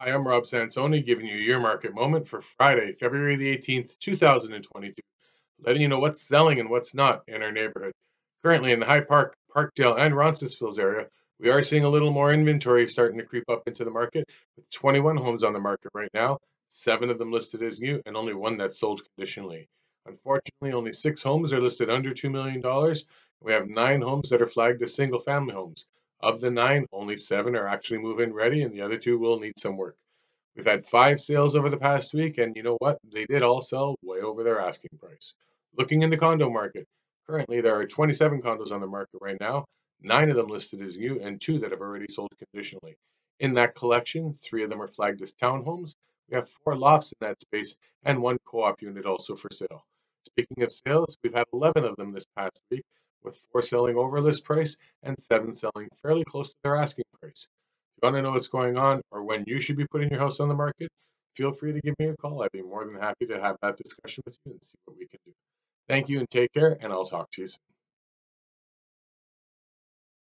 Hi, I'm Rob Sansone giving you your market moment for Friday, February the 18th, 2022, letting you know what's selling and what's not in our neighborhood. Currently in the High Park, Parkdale, and Roncesvalles area, we are seeing a little more inventory starting to creep up into the market with 21 homes on the market right now, seven of them listed as new, and only one that's sold conditionally. Unfortunately, only six homes are listed under $2 million. We have nine homes that are flagged as single family homes. Of the nine, only seven are actually move in ready, and the other two will need some work. We've had five sales over the past week, and you know what? They did all sell way over their asking price. Looking in the condo market, currently there are 27 condos on the market right now, nine of them listed as new, and two that have already sold conditionally. In that collection, three of them are flagged as townhomes. We have four lofts in that space and one co op unit also for sale. Speaking of sales, we've had 11 of them this past week, with four selling over list price and seven selling fairly close to their asking price. If you want to know what's going on or when you should be putting your house on the market, feel free to give me a call. I'd be more than happy to have that discussion with you and see what we can do. Thank you and take care, and I'll talk to you soon.